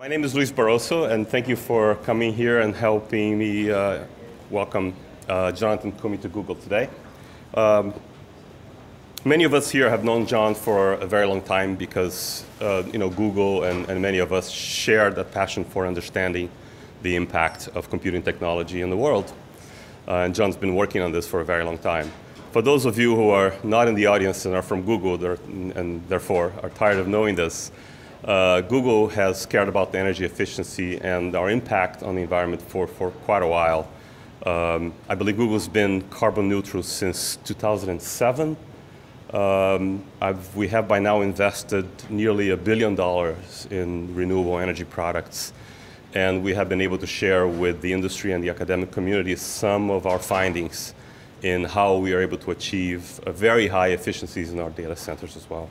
My name is Luis Barroso, and thank you for coming here and helping me uh, welcome uh, Jonathan Koomey to Google today. Um, many of us here have known Jon for a very long time because uh, you know, Google and, and many of us share that passion for understanding the impact of computing technology in the world. Uh, and Jon's been working on this for a very long time. For those of you who are not in the audience and are from Google and therefore are tired of knowing this, uh, Google has cared about the energy efficiency and our impact on the environment for, for quite a while. Um, I believe Google's been carbon neutral since 2007. Um, we have by now invested nearly a billion dollars in renewable energy products, and we have been able to share with the industry and the academic community some of our findings in how we are able to achieve very high efficiencies in our data centers as well.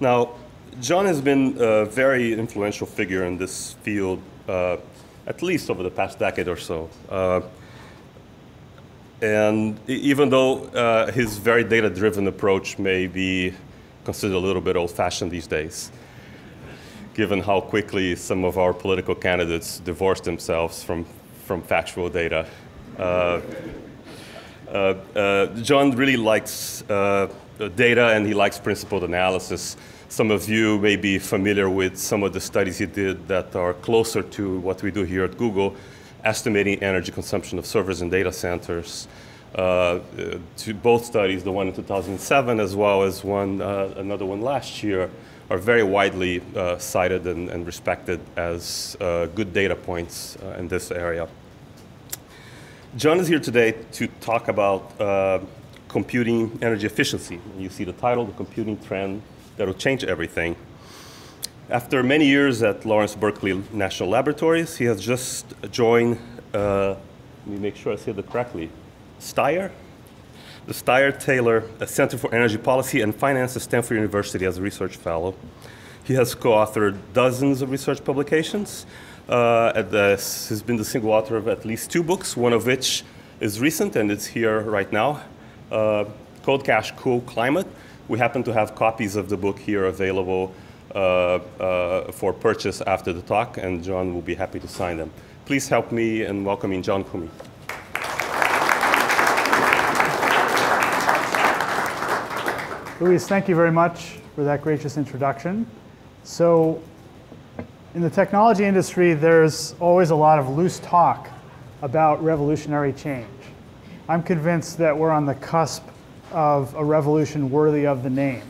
Now, Jon has been a very influential figure in this field, uh, at least over the past decade or so. Uh, and even though uh, his very data-driven approach may be considered a little bit old-fashioned these days, given how quickly some of our political candidates divorce themselves from, from factual data. Uh, uh, uh, Jon really likes data and he likes principled analysis. Some of you may be familiar with some of the studies he did that are closer to what we do here at Google, estimating energy consumption of servers and data centers. Uh, to both studies, the one in 2007 as well as one, uh, another one last year, are very widely uh, cited and, and, respected as uh, good data points uh, in this area. Jon is here today to talk about uh, computing energy efficiency. You see the title, The Computing Trend that'll change everything. After many years at Lawrence Berkeley National Laboratories, he has just joined, uh, let me make sure I say it correctly, Steyer? The Steyer Taylor Center for Energy Policy and Finance at Stanford University as a research fellow. He has co-authored dozens of research publications. Uh, the, he's been the single author of at least two books, one of which is recent and it's here right now, uh, Cold Cash Cool Climate, we happen to have copies of the book here available uh, uh, for purchase after the talk, and Jon will be happy to sign them. Please help me in welcoming Jon Koomey. Luis, thank you very much for that gracious introduction. So, in the technology industry, there's always a lot of loose talk about revolutionary change. I'm convinced that we're on the cusp of a revolution worthy of the name.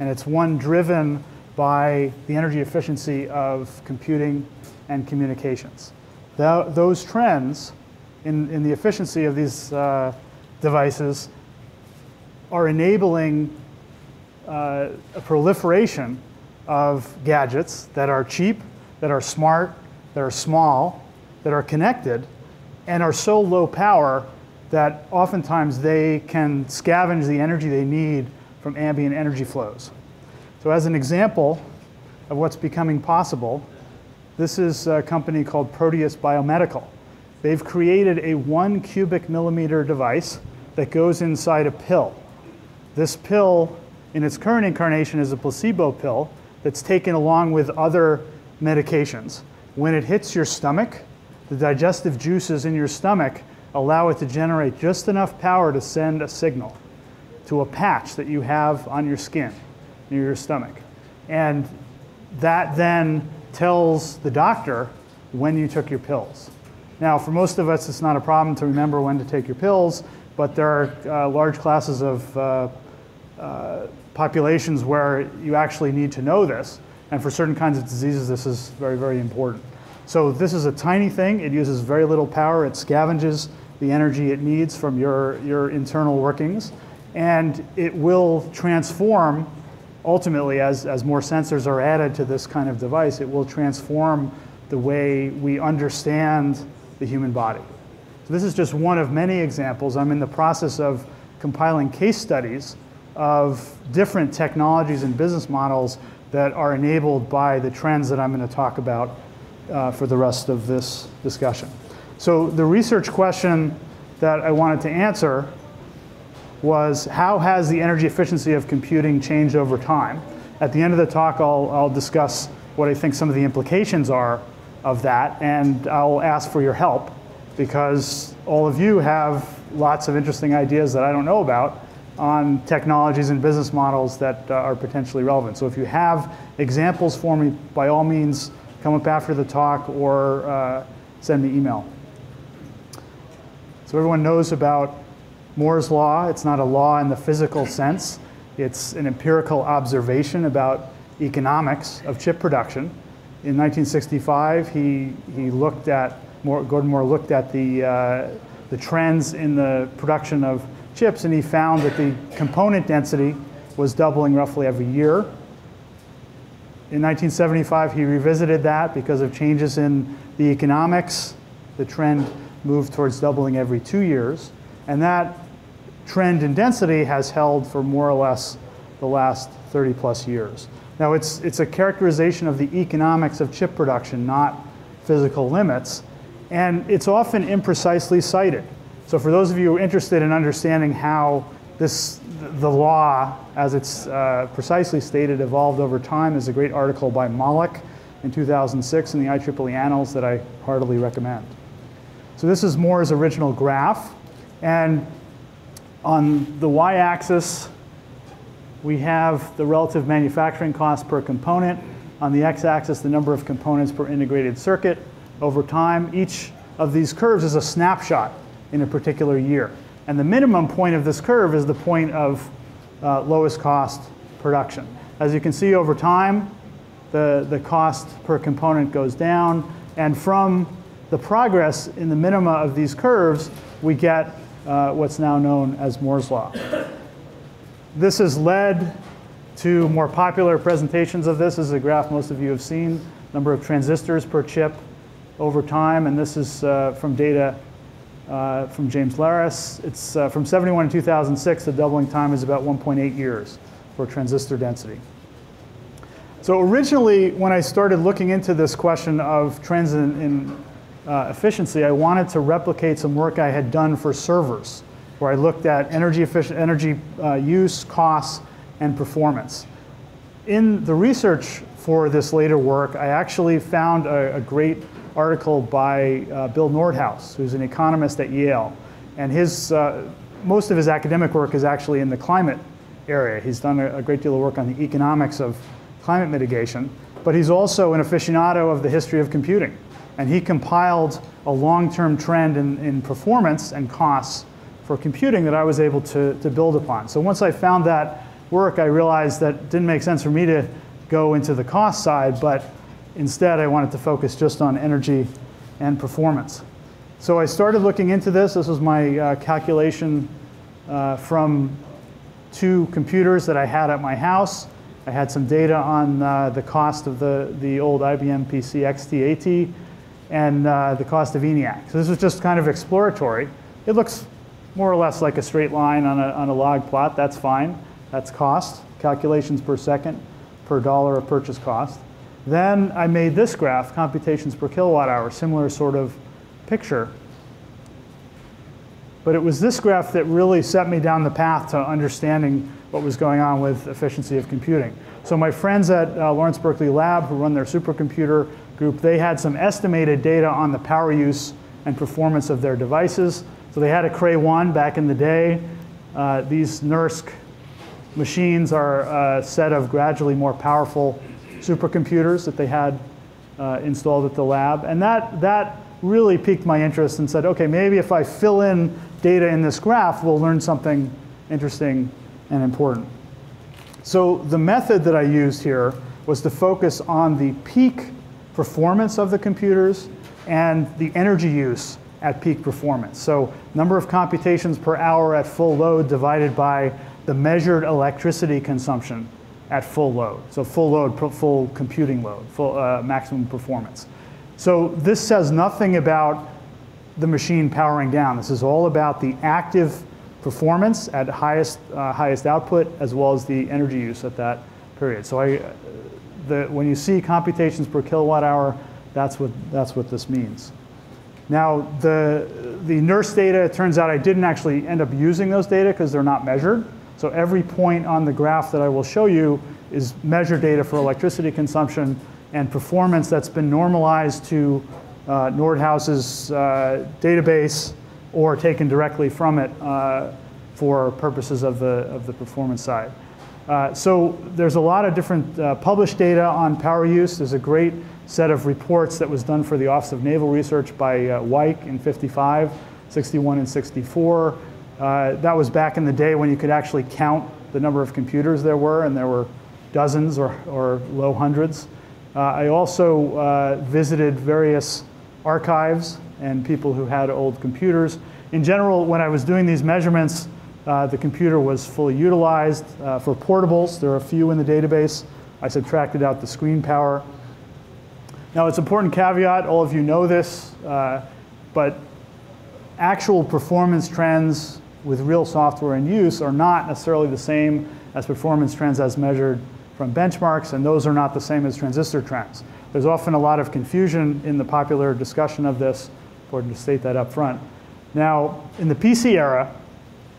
And it's one driven by the energy efficiency of computing and communications. those trends in, in the efficiency of these uh, devices are enabling uh, a proliferation of gadgets that are cheap, that are smart, that are small, that are connected, and are so low power that oftentimes they can scavenge the energy they need from ambient energy flows. So as an example of what's becoming possible, this is a company called Proteus Biomedical. They've created a one cubic millimeter device that goes inside a pill. This pill, in its current incarnation, is a placebo pill that's taken along with other medications. When it hits your stomach, the digestive juices in your stomach allow it to generate just enough power to send a signal to a patch that you have on your skin near your stomach. And that then tells the doctor when you took your pills. Now, for most of us, it's not a problem to remember when to take your pills, but there are uh, large classes of uh, uh, populations where you actually need to know this. And for certain kinds of diseases, this is very, very important. So this is a tiny thing. It uses very little power. It scavenges the energy it needs from your, your internal workings. And it will transform, ultimately, as, as more sensors are added to this kind of device, it will transform the way we understand the human body. So this is just one of many examples. I'm in the process of compiling case studies of different technologies and business models that are enabled by the trends that I'm going to talk about uh, for the rest of this discussion. So the research question that I wanted to answer was how has the energy efficiency of computing changed over time? At the end of the talk, I'll, I'll discuss what I think some of the implications are of that, and I'll ask for your help because all of you have lots of interesting ideas that I don't know about on technologies and business models that uh, are potentially relevant. So if you have examples for me, by all means, come up after the talk or uh, send me email. So everyone knows about Moore's law. It's not a law in the physical sense. It's an empirical observation about economics of chip production. In 1965, he, he looked at, Moore, Gordon Moore looked at the, uh, the trends in the production of chips and he found that the component density was doubling roughly every year. In 1975, he revisited that because of changes in the economics. The trend moved towards doubling every two years. And that trend in density has held for more or less the last 30 plus years. Now, it's, it's a characterization of the economics of chip production, not physical limits, and it's often imprecisely cited. So, for those of you interested in understanding how this, the law, as it's uh, precisely stated, evolved over time, is a great article by Mollick in 2006 in the IEEE Annals that I heartily recommend. So, this is Moore's original graph, and on the y-axis, we have the relative manufacturing cost per component. On the x-axis, the number of components per integrated circuit over time. Each of these curves is a snapshot in a particular year. And the minimum point of this curve is the point of uh, lowest cost production. As you can see over time, the, the cost per component goes down. And from the progress in the minima of these curves, we get uh, what's now known as Moore's Law. This has led to more popular presentations of this. This is a graph most of you have seen, number of transistors per chip over time, and this is uh, from data uh, from James Larus. It's uh, from 71 to 2006, the doubling time is about 1.8 years for transistor density. So originally, when I started looking into this question of trends in, in uh, efficiency, I wanted to replicate some work I had done for servers, where I looked at energy, efficient, energy uh, use, costs, and performance. In the research for this later work, I actually found a, a great article by uh, Bill Nordhaus, who's an economist at Yale. And his, uh, most of his academic work is actually in the climate area. He's done a, a great deal of work on the economics of climate mitigation, but he's also an aficionado of the history of computing. And he compiled a long-term trend in, in performance and costs for computing that I was able to, to build upon. So once I found that work, I realized that didn't make sense for me to go into the cost side, but instead I wanted to focus just on energy and performance. So I started looking into this. This was my uh, calculation uh, from two computers that I had at my house. I had some data on uh, the cost of the, the old IBM PC XT-AT and uh, the cost of ENIAC. So this was just kind of exploratory. It looks more or less like a straight line on a, on a log plot. That's fine. That's cost, calculations per second per dollar of purchase cost. Then I made this graph, computations per kilowatt hour, similar sort of picture. But it was this graph that really set me down the path to understanding what was going on with efficiency of computing. So my friends at uh, Lawrence Berkeley Lab who run their supercomputer group, they had some estimated data on the power use and performance of their devices. So they had a Cray 1 back in the day. Uh, these NERSC machines are a set of gradually more powerful supercomputers that they had uh, installed at the lab. And that, that really piqued my interest and said, okay, maybe if I fill in data in this graph, we'll learn something interesting and important. So the method that I used here was to focus on the peak performance of the computers and the energy use at peak performance. So number of computations per hour at full load divided by the measured electricity consumption at full load. So full load, full computing load, full uh, maximum performance. So this says nothing about the machine powering down. This is all about the active performance at highest, uh, highest output as well as the energy use at that period. So I, the, when you see computations per kilowatt hour, that's what, that's what this means. Now, the, the NERSC data, it turns out I didn't actually end up using those data because they're not measured. So every point on the graph that I will show you is measured data for electricity consumption and performance that's been normalized to uh, Nordhaus's uh, database or taken directly from it uh, for purposes of the, of the performance side. Uh, so there's a lot of different uh, published data on power use. There's a great set of reports that was done for the Office of Naval Research by uh, Weik in 55, 61, and 64. Uh, that was back in the day when you could actually count the number of computers there were, and there were dozens or, or low hundreds. Uh, I also uh, visited various archives and people who had old computers. In general, when I was doing these measurements, uh, the computer was fully utilized. Uh, for portables, there are a few in the database. I subtracted out the screen power. Now, it's an important caveat, all of you know this, uh, but actual performance trends with real software in use are not necessarily the same as performance trends as measured from benchmarks, and those are not the same as transistor trends. There's often a lot of confusion in the popular discussion of this, important to state that up front. Now, in the PC era,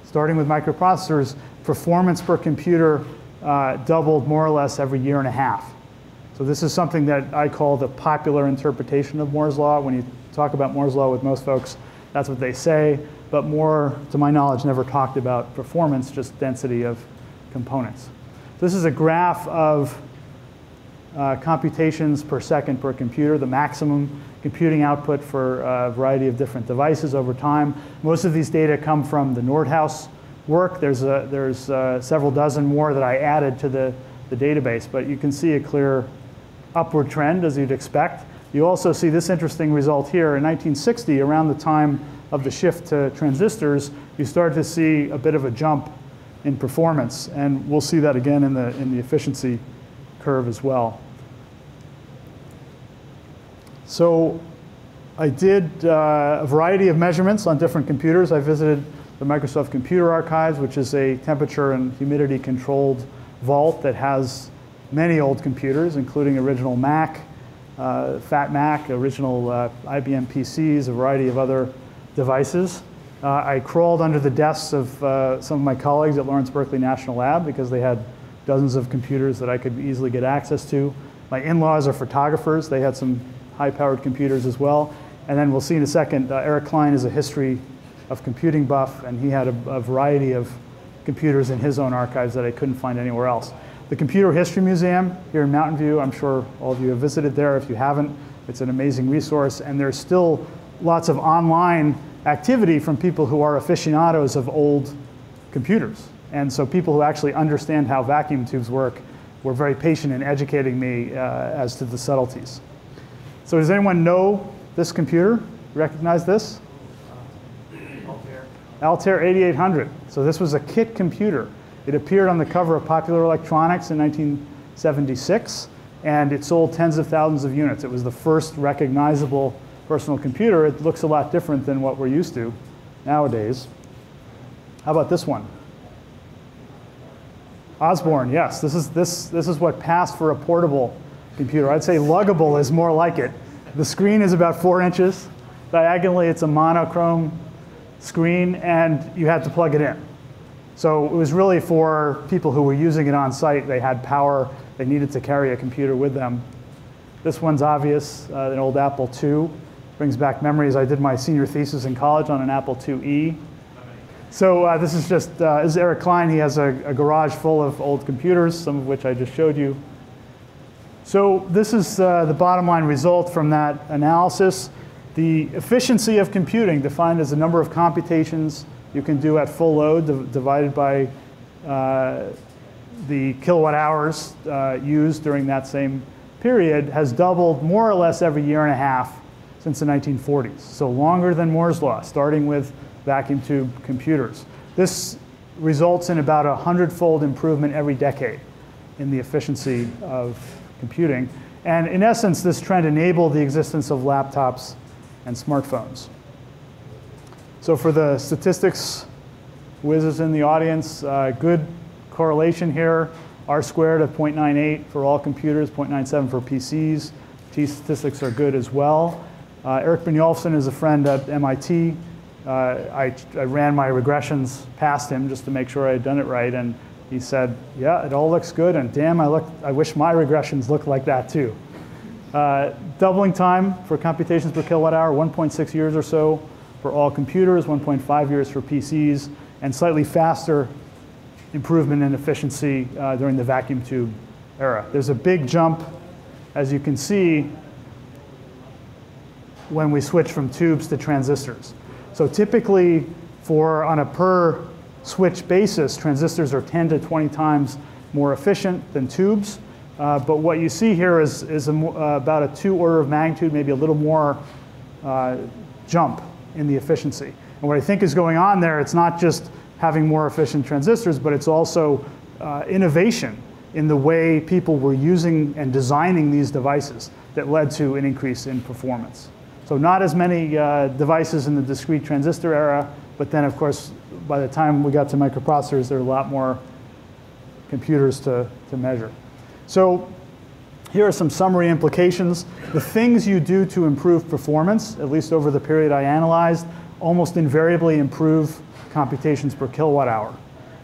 starting with microprocessors, performance per computer uh, doubled more or less every year and a half. So this is something that I call the popular interpretation of Moore's Law. When you talk about Moore's Law with most folks, that's what they say. But more, to my knowledge, never talked about performance, just density of components. This is a graph of uh, computations per second per computer, the maximum computing output for a variety of different devices over time. Most of these data come from the Nordhaus work. There's, a, there's uh, several dozen more that I added to the, the database, but you can see a clear upward trend as you'd expect. You also see this interesting result here. In 1960, around the time of the shift to transistors, you start to see a bit of a jump in performance, and we'll see that again in the, in the efficiency curve as well. So I did uh, a variety of measurements on different computers. I visited the Microsoft Computer Archives, which is a temperature and humidity controlled vault that has many old computers, including original Mac, uh, Fat Mac, original uh, IBM PCs, a variety of other devices. Uh, I crawled under the desks of uh, some of my colleagues at Lawrence Berkeley National Lab because they had dozens of computers that I could easily get access to. My in-laws are photographers. They had some high-powered computers as well. And then we'll see in a second, uh, Eric Klein is a history of computing buff, and he had a, a variety of computers in his own archives that I couldn't find anywhere else. The Computer History Museum here in Mountain View, I'm sure all of you have visited there. If you haven't, it's an amazing resource. And there's still lots of online activity from people who are aficionados of old computers. And so people who actually understand how vacuum tubes work were very patient in educating me uh, as to the subtleties. So does anyone know this computer? Recognize this? Altair. Altair 8800. So this was a kit computer. It appeared on the cover of Popular Electronics in 1976, and it sold tens of thousands of units. It was the first recognizable personal computer. It looks a lot different than what we're used to nowadays. How about this one? Osborne, yes. This is, this, this is what passed for a portable computer. I'd say luggable is more like it. The screen is about four inches. Diagonally, it's a monochrome screen, and you had to plug it in. So it was really for people who were using it on site. They had power. They needed to carry a computer with them. This one's obvious, uh, an old Apple II. Brings back memories. I did my senior thesis in college on an Apple IIe. So uh, this is just, uh, this is Eric Klein. He has a, a, garage full of old computers, some of which I just showed you. So this is uh, the bottom line result from that analysis. The efficiency of computing defined as the number of computations you can do at full load divided by uh, the kilowatt hours uh, used during that same period has doubled more or less every year and a half since the 1940s. So longer than Moore's law, starting with vacuum tube computers. This results in about a hundredfold improvement every decade in the efficiency of computing. And in essence, this trend enabled the existence of laptops and smartphones. So for the statistics whizzes in the audience, uh, good correlation here. R squared of 0.98 for all computers, 0.97 for PCs. T statistics are good as well. Uh, Erik Brynjolfsson is a friend at MIT. Uh, I, I, ran my regressions past him just to make sure I had done it right, and he said, "Yeah, it all looks good, and damn, I look, I wish my regressions looked like that too." Uh, doubling time for computations per kilowatt hour, 1.6 years or so for all computers, 1.5 years for PCs, and slightly faster improvement in efficiency uh, during the vacuum tube era. There's a big jump, as you can see, when we switch from tubes to transistors. So typically, for on a per switch basis, transistors are 10 to 20 times more efficient than tubes. Uh, but what you see here is, is a, uh, about a two order of magnitude, maybe a little more uh, jump in the efficiency. And what I think is going on there, it's not just having more efficient transistors, but it's also uh, innovation in the way people were using and designing these devices that led to an increase in performance. So not as many uh, devices in the discrete transistor era, but then of course, by the time we got to microprocessors, there are a lot more computers to, to measure. So here are some summary implications. The things you do to improve performance, at least over the period I analyzed, almost invariably improve computations per kilowatt hour.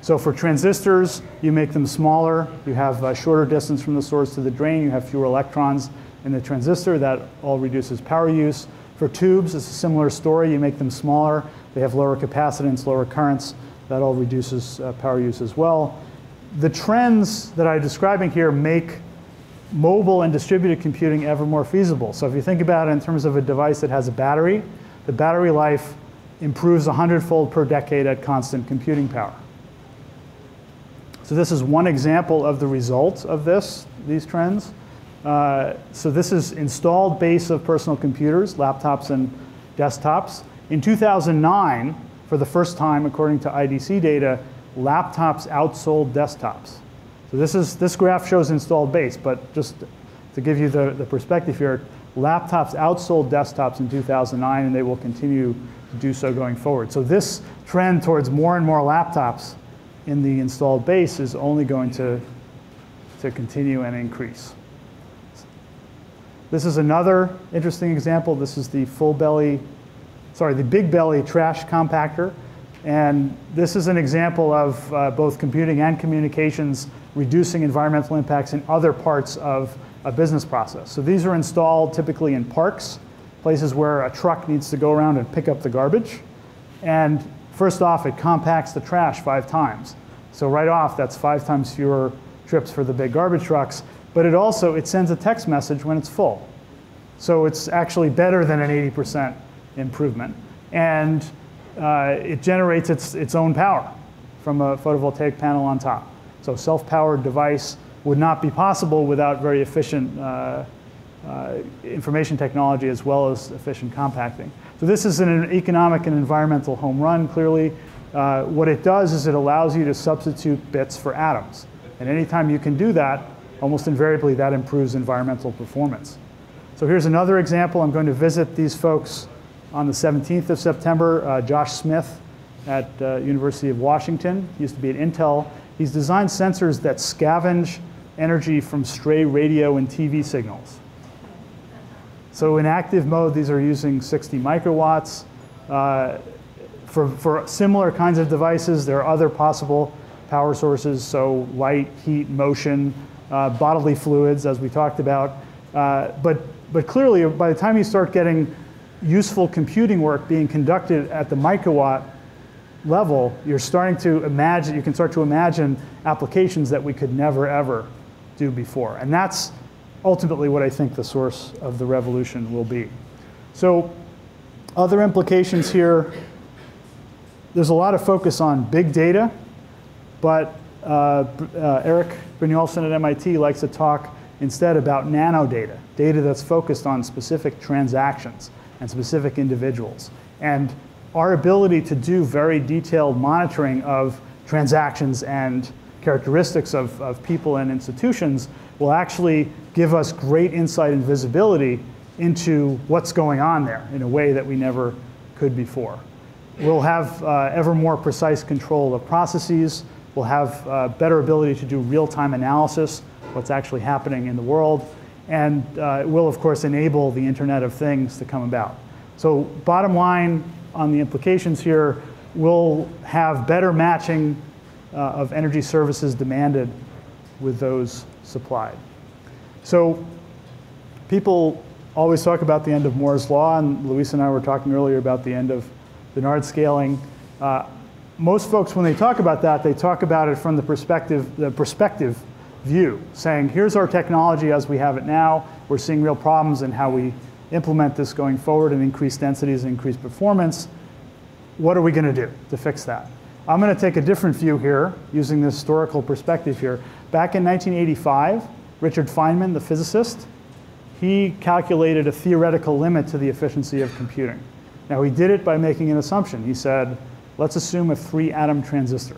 So for transistors, you make them smaller, you have a shorter distance from the source to the drain, you have fewer electrons in the transistor, that all reduces power use. For tubes, it's a similar story, you make them smaller, they have lower capacitance, lower currents, that all reduces uh, power use as well the trends that I'm describing here make mobile and distributed computing ever more feasible. So if you think about it in terms of a device that has a battery, the battery life improves 100-fold per decade at constant computing power. So this is one example of the result of this, these trends. Uh, so this is installed base of personal computers, laptops and desktops. In 2009, for the first time, according to IDC data, laptops outsold desktops. So this, is, this graph shows installed base, but just to give you the, the perspective here, laptops outsold desktops in 2009 and they will continue to do so going forward. So this trend towards more and more laptops in the installed base is only going to, to continue and increase. This is another interesting example. This is the full belly, sorry, the big belly trash compactor. And this is an example of uh, both computing and communications reducing environmental impacts in other parts of a business process. So these are installed typically in parks, places where a truck needs to go around and pick up the garbage. And first off, it compacts the trash five times. So right off, that's five times fewer trips for the big garbage trucks. But it also, it sends a text message when it's full. So it's actually better than an 80% improvement. And uh, it generates its, its own power from a photovoltaic panel on top. So self-powered device would not be possible without very efficient uh, uh, information technology as well as efficient compacting. So this is an economic and environmental home run, clearly. Uh, what it does is it allows you to substitute bits for atoms. And anytime you can do that, almost invariably that improves environmental performance. So here's another example. I'm going to visit these folks on the 17th of September, uh, Josh Smith at uh, University of Washington, he used to be at Intel. He's designed sensors that scavenge energy from stray radio and TV signals. So in active mode, these are using 60 microwatts. Uh, for, for similar kinds of devices, there are other possible power sources, so light, heat, motion, bodily fluids, as we talked about. Uh, but, but clearly, by the time you start getting useful computing work being conducted at the microwatt level, you're starting to imagine, you can start to imagine applications that we could never ever do before. And that's ultimately what I think the source of the revolution will be. So other implications here, there's a lot of focus on big data, but uh, uh, Erik Brynjolfsson at MIT likes to talk instead about nano data, data that's focused on specific transactions and specific individuals. And our ability to do very detailed monitoring of transactions and characteristics of, of people and institutions will actually give us great insight and visibility into what's going on there in a way that we never could before. We'll have uh, ever more precise control of processes. We'll have uh, better ability to do real-time analysis, what's actually happening in the world and uh, it will, of course, enable the Internet of Things to come about. So bottom line on the implications here, we'll have better matching uh, of energy services demanded with those supplied. So people always talk about the end of Moore's Law, and Luis and I were talking earlier about the end of Dennard scaling. Uh, most folks, when they talk about that, they talk about it from the perspective, the perspective view, saying, here's our technology as we have it now. We're seeing real problems in how we implement this going forward and increase densities and increase performance. What are we going to do to fix that? I'm going to take a different view here, using the historical perspective here. Back in 1985, Richard Feynman, the physicist, he calculated a theoretical limit to the efficiency of computing. Now, he did it by making an assumption. He said, let's assume a three atom transistor.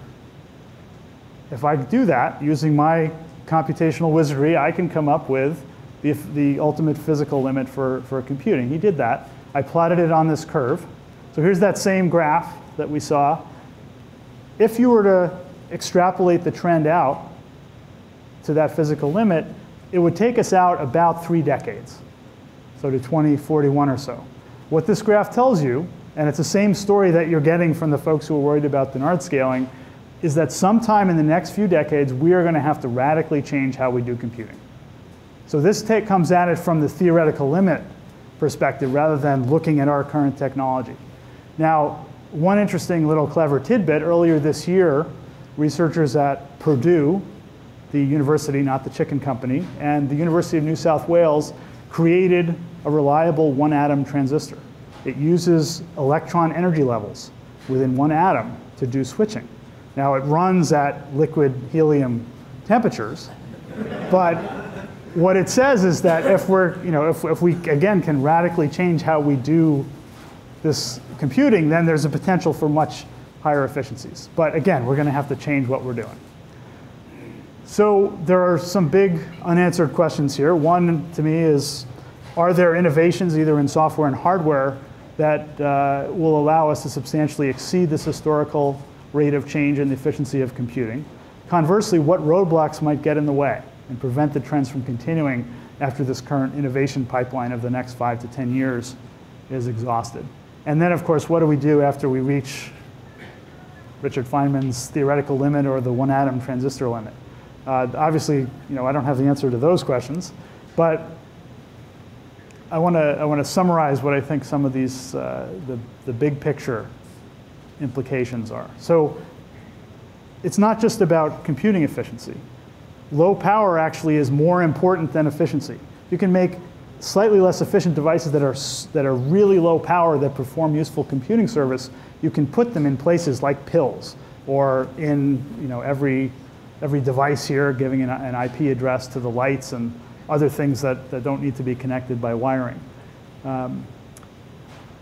If I do that using my computational wizardry, I can come up with the, the ultimate physical limit for, for computing. He did that. I plotted it on this curve. So here's that same graph that we saw. If you were to extrapolate the trend out to that physical limit, it would take us out about three decades, so to 2041 or so. What this graph tells you, and it's the same story that you're getting from the folks who are worried about Dennard scaling, is that sometime in the next few decades, we are going to have to radically change how we do computing. So this take comes at it from the theoretical limit perspective rather than looking at our current technology. Now, one interesting little clever tidbit, earlier this year, researchers at Purdue the university, not the chicken company, and the University of New South Wales created a reliable one atom transistor. It uses electron energy levels within one atom to do switching. Now it runs at liquid helium temperatures, but what it says is that if we're, you know, if, if we again can radically change how we do this computing, then there's a potential for much higher efficiencies. But again, we're going to have to change what we're doing. So there are some big unanswered questions here. One to me is, are there innovations either in software and hardware that uh, will allow us to substantially exceed this historical rate of change in the efficiency of computing? Conversely, what roadblocks might get in the way and prevent the trends from continuing after this current innovation pipeline of the next five to 10 years is exhausted? And then, of course, what do we do after we reach Richard Feynman's theoretical limit or the one atom transistor limit? Uh, obviously, you know, I don't have the answer to those questions, but I want to I want to summarize what I think some of these uh, the the big picture implications are. So it's not just about computing efficiency. Low power actually is more important than efficiency. You can make slightly less efficient devices that are that are really low power that perform useful computing service. You can put them in places like pills or in you know every every device here giving an, an, IP address to the lights and other things that, that don't need to be connected by wiring. Um,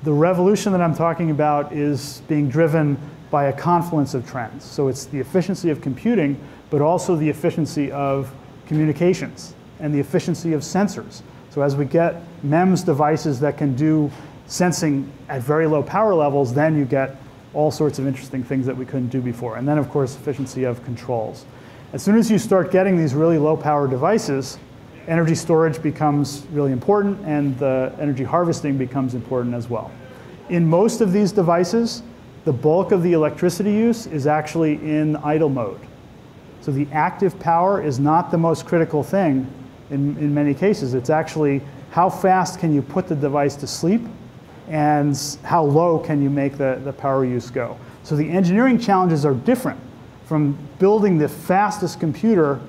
the revolution that I'm talking about is being driven by a confluence of trends. So it's the efficiency of computing, but also the efficiency of communications and the efficiency of sensors. So as we get MEMS devices that can do sensing at very low power levels, then you get all sorts of interesting things that we couldn't do before. And then, of course, efficiency of controls. As soon as you start getting these really low power devices, energy storage becomes really important and the energy harvesting becomes important as well. In most of these devices, the bulk of the electricity use is actually in idle mode. So the active power is not the most critical thing in, in many cases. It's actually how fast can you put the device to sleep and how low can you make the, the power use go. So the engineering challenges are different from building the fastest computer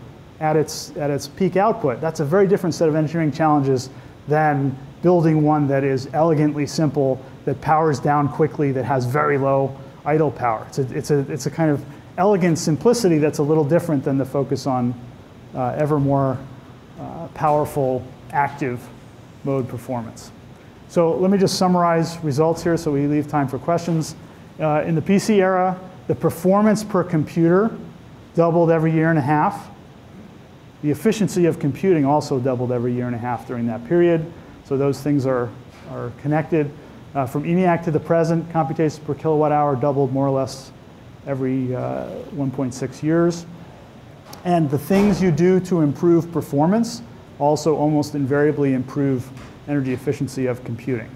at its, at its peak output. That's a very different set of engineering challenges than building one that is elegantly simple, that powers down quickly, that has very low idle power. It's a, it's a, it's a kind of elegant simplicity that's a little different than the focus on uh, ever more uh, powerful active mode performance. So let me just summarize results here so we leave time for questions. Uh, in the PC era, the performance per computer doubled every year and a half. The efficiency of computing also doubled every year and a half during that period. So those things are, are connected. Uh, from ENIAC to the present, computations per kilowatt hour doubled more or less every uh, 1.6 years. And the things you do to improve performance also almost invariably improve energy efficiency of computing.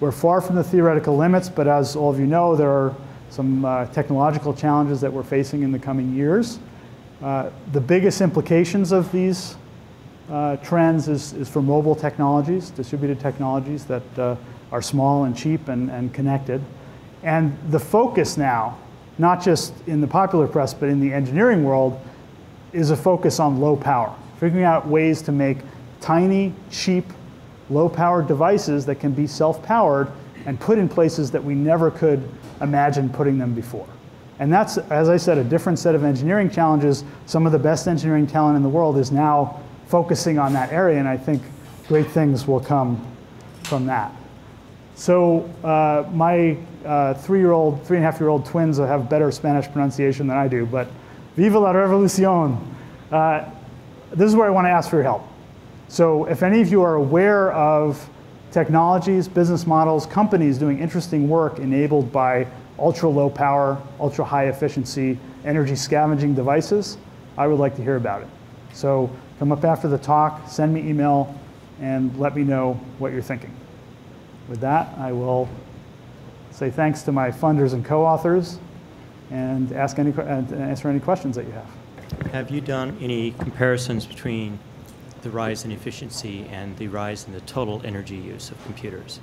We're far from the theoretical limits, but as all of you know, there are some uh, technological challenges that we're facing in the coming years. Uh, the biggest implications of these uh, trends is, is for mobile technologies, distributed technologies that uh, are small and cheap and, and connected. And the focus now, not just in the popular press, but in the engineering world, is a focus on low power, figuring out ways to make tiny, cheap, low powered devices that can be self powered and put in places that we never could imagine putting them before. And that's, as I said, a different set of engineering challenges. Some of the best engineering talent in the world is now focusing on that area, and I think great things will come from that. So uh, my uh, three-year-old, three and a half-year-old twins have better Spanish pronunciation than I do, but Viva la revolución. Uh, this is where I want to ask for your help. So if any of you are aware of technologies, business models, companies doing interesting work enabled by ultra low power, ultra high efficiency, energy scavenging devices, I would like to hear about it. So come up after the talk, send me email, and let me know what you're thinking. With that, I will say thanks to my funders and co-authors and ask any, and answer any questions that you have. Have you done any comparisons between the rise in efficiency and the rise in the total energy use of computers?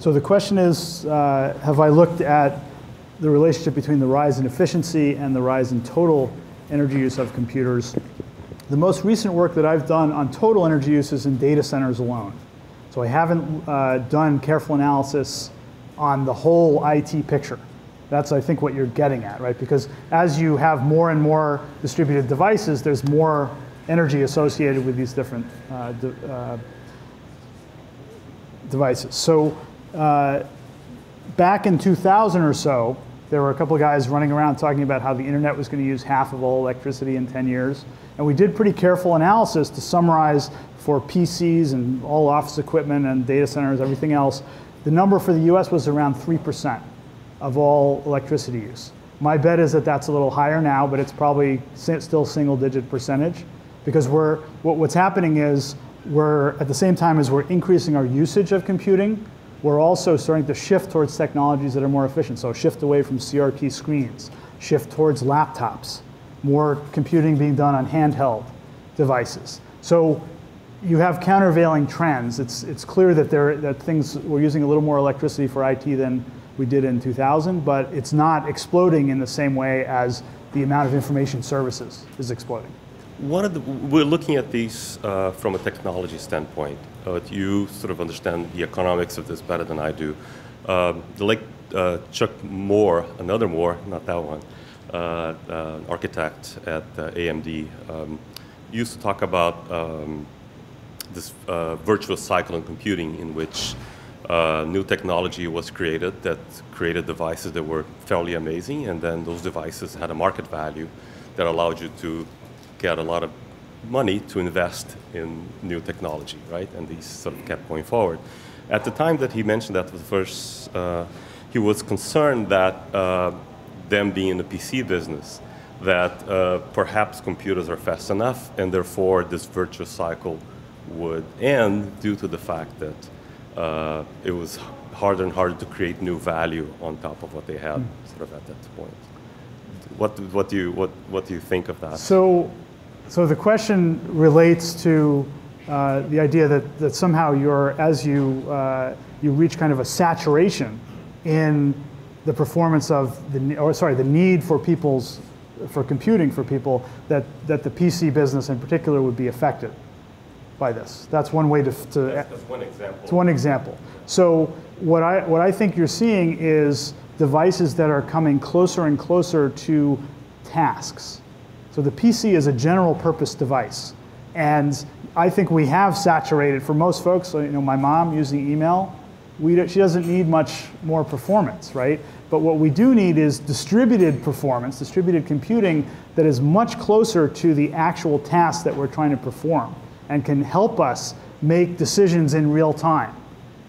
So the question is, uh, have I looked at the relationship between the rise in efficiency and the rise in total energy use of computers? The most recent work that I've done on total energy use is in data centers alone. So I haven't uh, done careful analysis on the whole IT picture. That's, I think, what you're getting at, right? Because as you have more and more distributed devices, there's more energy associated with these different uh, de uh, devices. So uh, back in 2000 or so, there were a couple of guys running around talking about how the internet was going to use half of all electricity in 10 years. And we did pretty careful analysis to summarize for PCs and all office equipment and data centers, everything else. The number for the US was around 3% of all electricity use. My bet is that that's a little higher now, but it's probably still single digit percentage because we're, what, what's happening is we're, at the same time as we're increasing our usage of computing, we're also starting to shift towards technologies that are more efficient. So shift away from CRT screens, shift towards laptops, more computing being done on handheld devices. So you have countervailing trends. It's, it's clear that, there, that things, we're using a little more electricity for IT than we did in 2000, but it's not exploding in the same way as the amount of information services is exploding. One of the, we're looking at these uh, from a technology standpoint. Uh, you sort of understand the economics of this better than I do. Um, the late uh, Chuck Moore, another Moore, not that one, uh, uh, architect at uh, AMD, um, used to talk about um, this virtuous cycle in computing in which new technology was created that created devices that were fairly amazing, and then those devices had a market value that allowed you to get a lot of money to invest in new technology, right? And these sort of kept going forward. At the time that he mentioned that was first, uh, he was concerned that uh, them being in the PC business, that uh, perhaps computers are fast enough, and therefore this virtuous cycle would end due to the fact that uh, it was harder and harder to create new value on top of what they had, mm. sort of at that point. What, what, do you, what, what do you think of that? So so the question relates to uh, the idea that, that somehow you're, as you, uh, you reach kind of a saturation in the performance of the, or sorry, the need for people's, for computing for people, that, that the PC business in particular would be affected by this. That's one way to, to that's, that's one example. It's one example. So what I, what I think you're seeing is devices that are coming closer and closer to tasks. So the PC is a general purpose device. And I think we have saturated for most folks, so, you know, my mom using email, we, she doesn't need much more performance, right? But what we do need is distributed performance, distributed computing that is much closer to the actual task that we're trying to perform and can help us make decisions in real time.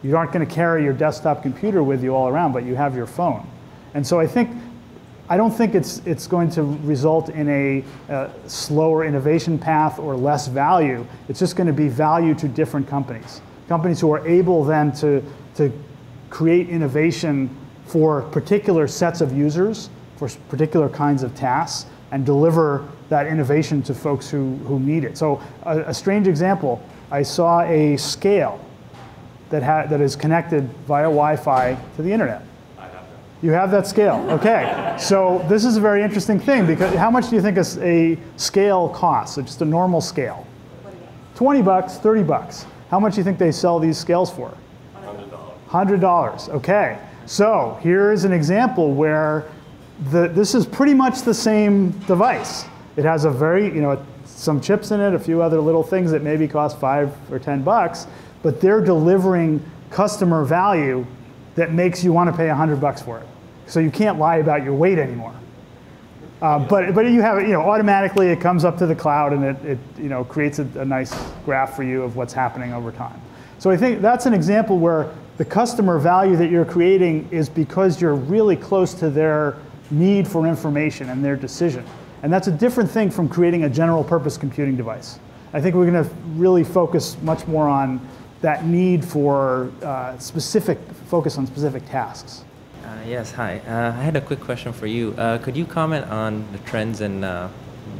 You aren't going to carry your desktop computer with you all around, but you have your phone. And so I think I don't think it's, it's going to result in a, a, slower innovation path or less value. It's just going to be value to different companies. Companies who are able then to, to create innovation for particular sets of users, for particular kinds of tasks, and deliver that innovation to folks who, who need it. So a, a strange example, I saw a scale that, ha- that is connected via Wi-Fi to the internet. You have that scale, okay. So this is a very interesting thing because how much do you think a, scale costs? So just a normal scale? 20 bucks, 30 bucks. How much do you think they sell these scales for? $100. Okay. So here's an example where the, this is pretty much the same device. It has a very, you know, some chips in it, a few other little things that maybe cost five or 10 bucks, but they're delivering customer value that makes you want to pay 100 bucks for it. So you can't lie about your weight anymore. Uh, but, but you have you know, automatically it comes up to the cloud and it, it you know, creates a, a nice graph for you of what's happening over time. So I think that's an example where the customer value that you're creating is because you're really close to their need for information and their decision. And that's a different thing from creating a general purpose computing device. I think we're going to really focus much more on that need for uh, specific, focus on specific tasks. Uh, yes, hi. Uh, I had a quick question for you. Uh, could you comment on the trends in uh,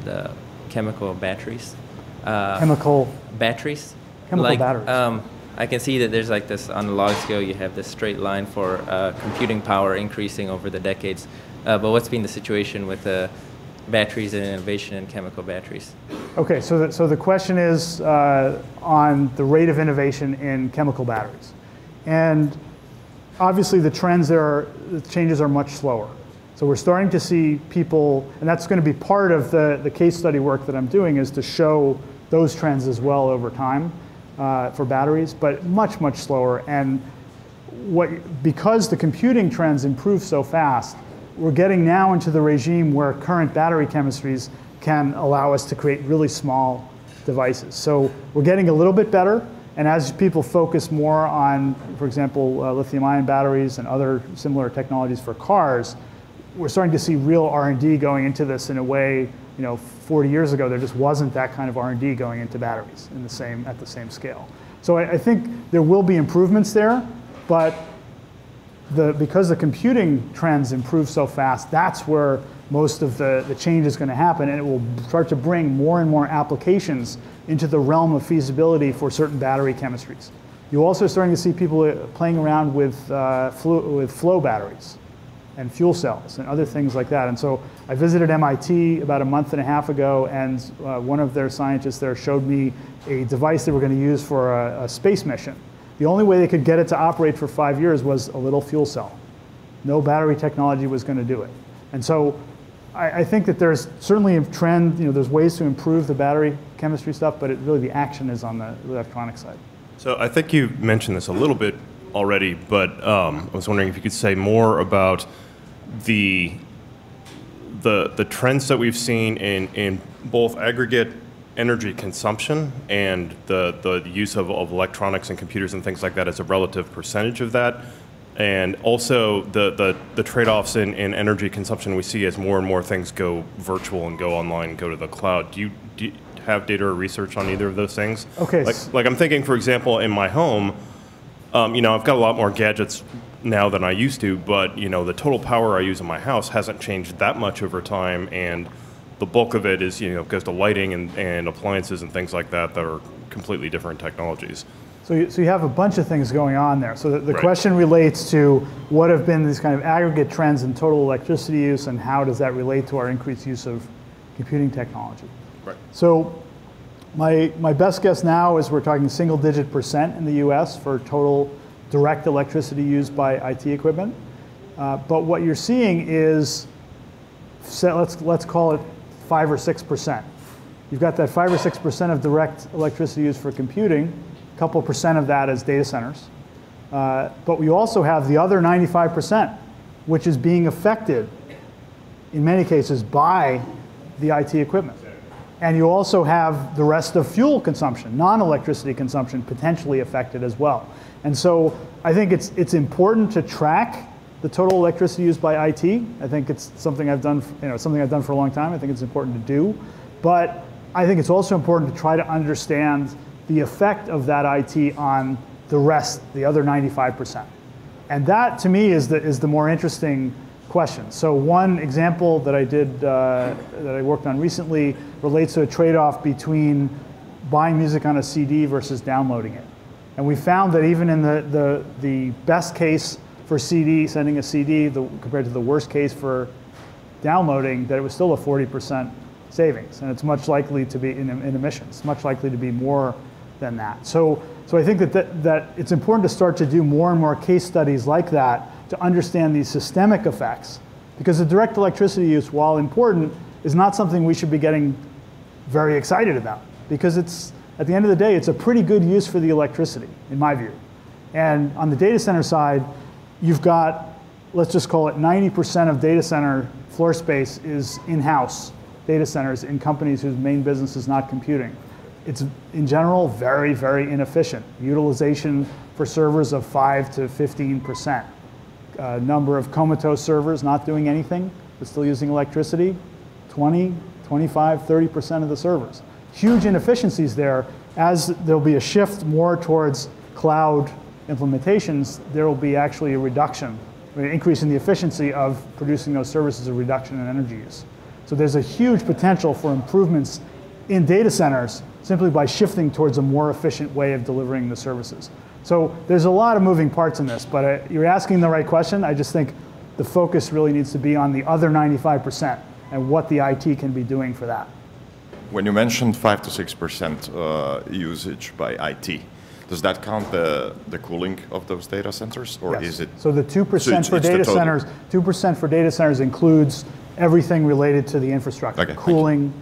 the chemical batteries? Uh, Chemical, batteries? Chemical like, batteries. Um, I can see that there's like this on the log scale, you have this straight line for uh, computing power increasing over the decades. Uh, but what's been the situation with the batteries and innovation in chemical batteries? Okay, so the, so the question is uh, on the rate of innovation in chemical batteries. And obviously the trends there are, the changes are much slower. So we're starting to see people, and that's going to be part of the, the case study work that I'm doing is to show those trends as well over time uh, for batteries, but much, much slower. And what, because the computing trends improve so fast, we're getting now into the regime where current battery chemistries can allow us to create really small devices. So we're getting a little bit better, and as people focus more on, for example, uh, lithium-ion batteries and other similar technologies for cars, we're starting to see real R&D going into this in a way, you know, 40 years ago there just wasn't that kind of R&D going into batteries in the same at the same scale. So I, I think there will be improvements there, but the, because the computing trends improve so fast, that's where most of the, the change is going to happen, and it will start to bring more and more applications into the realm of feasibility for certain battery chemistries. You're also starting to see people uh, playing around with, uh, with flow batteries and fuel cells and other things like that. And so I visited MIT about a month and a half ago, and uh, one of their scientists there showed me a device they were going to use for a, a space mission. The only way they could get it to operate for five years was a little fuel cell. No battery technology was going to do it. And so I, I think that there's certainly a trend, you know, there's ways to improve the battery chemistry stuff, but it, really the action is on the electronic side. So I think you mentioned this a little bit already, but um, I was wondering if you could say more about the the the trends that we've seen in in both aggregate energy consumption and the the use of, of electronics and computers and things like that as a relative percentage of that. And also the, the, the trade-offs in, in energy consumption we see as more and more things go virtual and go online and go to the cloud. Do you, do you have data or research on either of those things? Okay, Like, like I'm thinking, for example, in my home, um, you know, I've got a lot more gadgets now than I used to, but you know, the total power I use in my house hasn't changed that much over time, and the bulk of it is, you know, goes to lighting and, and appliances and things like that that are completely different technologies. So you, so you have a bunch of things going on there. So the, the Right. question relates to what have been these kind of aggregate trends in total electricity use and how does that relate to our increased use of computing technology? Right. So my, my best guess now is we're talking single digit percent in the US for total direct electricity used by IT equipment. Uh, but what you're seeing is, set, let's, let's call it five or six percent. You've got that five or six percent of direct electricity used for computing, a couple percent of that as data centers. Uh, but we also have the other 95 percent, which is being affected in many cases by the IT equipment. And you also have the rest of fuel consumption, non-electricity consumption potentially affected as well. And so I think it's, it's important to track the total electricity used by IT. I think it's something I've done, you know, something I've done for a long time. I think it's important to do. But I think it's also important to try to understand the effect of that IT on the rest, the other 95%. And that to me is the, is the more interesting question. So one example that I did, uh, that I worked on recently relates to a trade-off between buying music on a CD versus downloading it. And we found that even in the, the, the best case for CD, sending a CD, the, compared to the worst case for downloading, that it was still a 40% savings. And it's much likely to be in, in emissions, much likely to be more than that. So, so I think that, that, that it's important to start to do more and more case studies like that to understand these systemic effects. Because the direct electricity use, while important, is not something we should be getting very excited about. Because it's, at the end of the day, it's a pretty good use for the electricity, in my view. And on the data center side, you've got, let's just call it 90% of data center floor space is in-house data centers in companies whose main business is not computing. It's in general very, very inefficient. Utilization for servers of 5 to 15%. Uh, number of comatose servers not doing anything, but still using electricity, 20, 25, 30% of the servers. Huge inefficiencies there. As there'll be a shift more towards cloud implementations, there will be actually a reduction, an increase in the efficiency of producing those services, a reduction in energy use. So there's a huge potential for improvements in data centers simply by shifting towards a more efficient way of delivering the services. So there's a lot of moving parts in this, but uh, you're asking the right question. I just think the focus really needs to be on the other 95% and what the IT can be doing for that. When you mentioned 5 to 6% uh, usage by IT, does that count the, the cooling of those data centers, or Yes. is it? So the 2% So it's- for data centers, 2% for data centers includes everything related to the infrastructure. Okay. Cooling,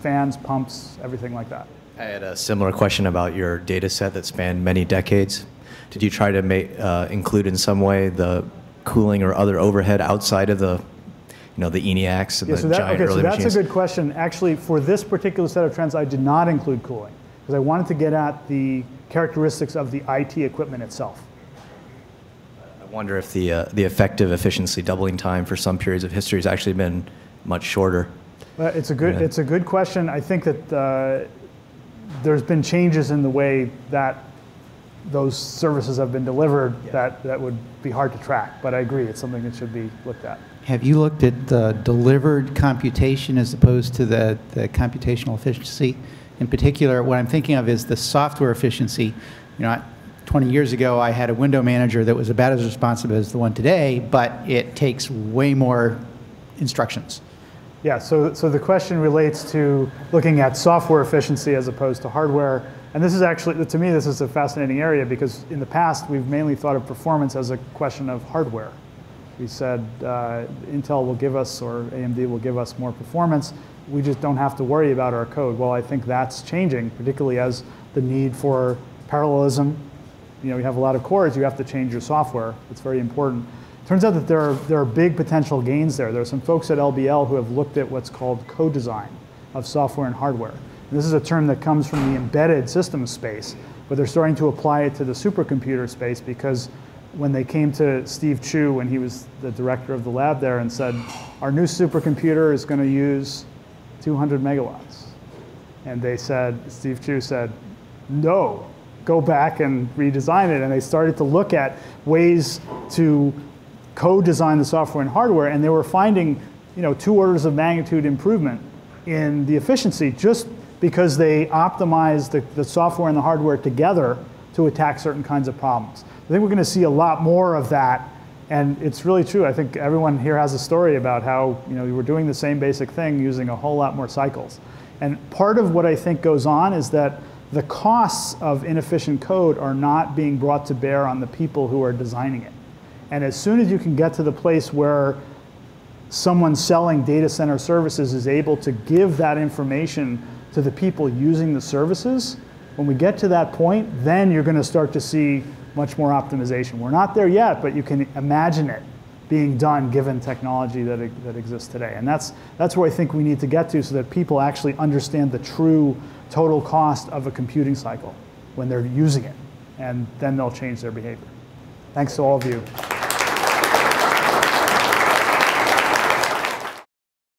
fans, pumps, everything like that. I had a similar question about your data set that spanned many decades. Did you try to make, uh, include in some way the cooling or other overhead outside of the, you know, the ENIACs and Yeah, the so that, giant okay, so that's machines? a good question. Actually, for this particular set of trends, I did not include cooling because I wanted to get at the characteristics of the IT equipment itself. I wonder if the, uh, the effective efficiency doubling time for some periods of history has actually been much shorter. Uh, It's a good, Yeah. it's a good question. I think that uh, there's been changes in the way that those services have been delivered that, that would be hard to track. But I agree, it's something that should be looked at. Have you looked at the delivered computation as opposed to the, the computational efficiency? In particular, what I'm thinking of is the software efficiency. You know, 20 years ago, I had a window manager that was about as responsive as the one today, but it takes way more instructions. Yeah, so, so the question relates to looking at software efficiency as opposed to hardware. And this is actually, to me, this is a fascinating area because in the past, we've mainly thought of performance as a question of hardware. We said uh, Intel will give us, or AMD will give us more performance. We just don't have to worry about our code. Well, I think that's changing, particularly as the need for parallelism. You know, you have a lot of cores, you have to change your software. It's very important. Turns out that there are, there are big potential gains there. There are some folks at LBL who have looked at what's called co-design of software and hardware. And this is a term that comes from the embedded systems space, but they're starting to apply it to the supercomputer space because when they came to Steve Chu when he was the director of the lab there and said, our new supercomputer is going to use 200 megawatts. And they said, Steve Chu said, no, go back and redesign it. And they started to look at ways to co-design the software and hardware, and they were finding, you know, two orders of magnitude improvement in the efficiency just because they optimized the, the software and the hardware together to attack certain kinds of problems. I think we're going to see a lot more of that, and it's really true. I think everyone here has a story about how you know we were doing the same basic thing using a whole lot more cycles. And part of what I think goes on is that the costs of inefficient code are not being brought to bear on the people who are designing it. And as soon as you can get to the place where someone selling data center services is able to give that information to the people using the services, when we get to that point, then you're going to start to see much more optimization. We're not there yet, but you can imagine it being done given technology that, that exists today. And that's, that's where I think we need to get to so that people actually understand the true total cost of a computing cycle when they're using it. And then they'll change their behavior. Thanks to all of you.